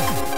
Bye.